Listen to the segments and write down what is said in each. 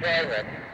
driver.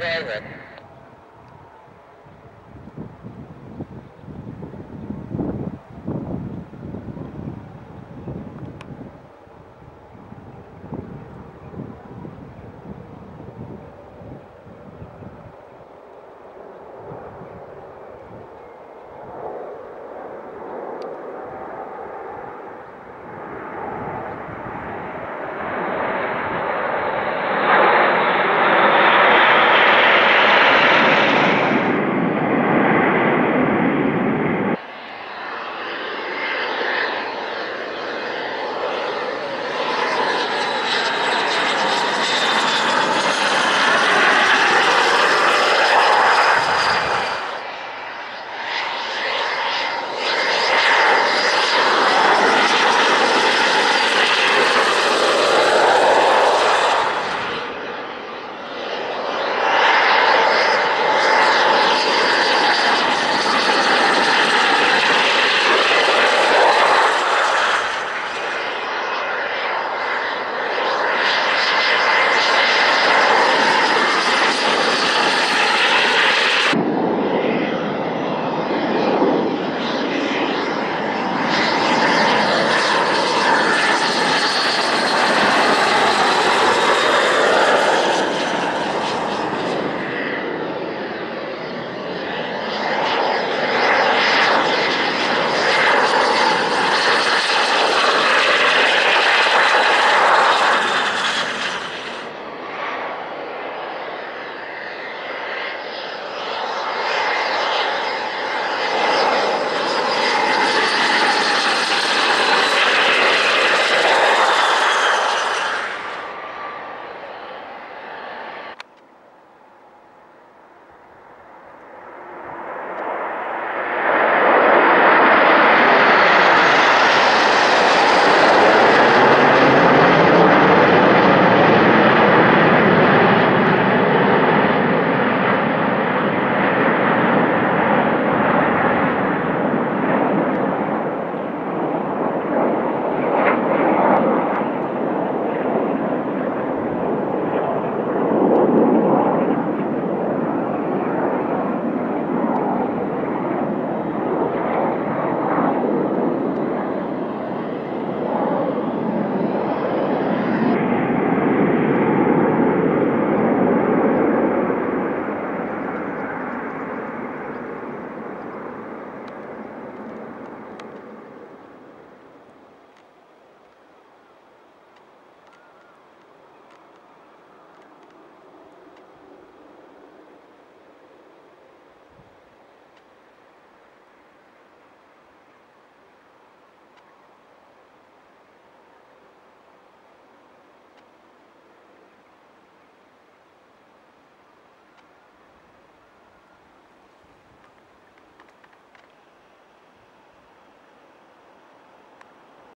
Driver.